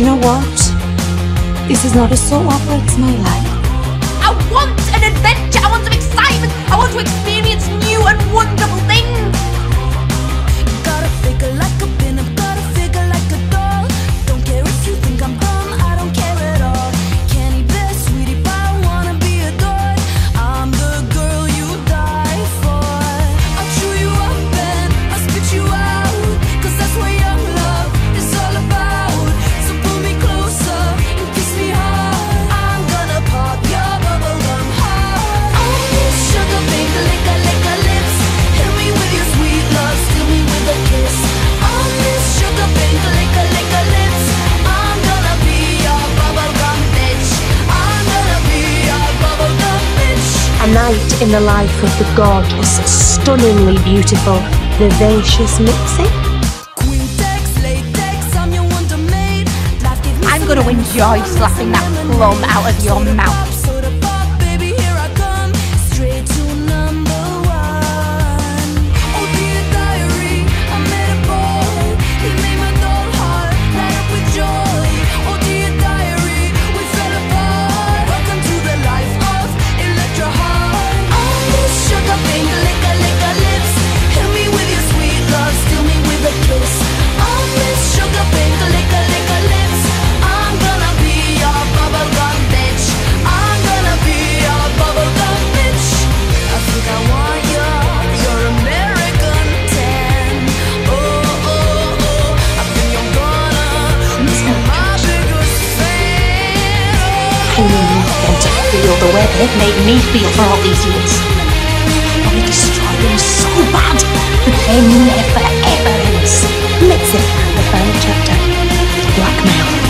You know what? This is not a soap opera, it's my life. I want an adventure! I want some excitement! A Night in the Life of the gorgeous, stunningly beautiful, vivacious Mitzeee. I'm going to enjoy slapping that plum out of your mouth. only you to feel the way they've made me feel for all these years. I want to destroy so bad the pain never ever ends. Mitzeee the final chapter. Blackmail.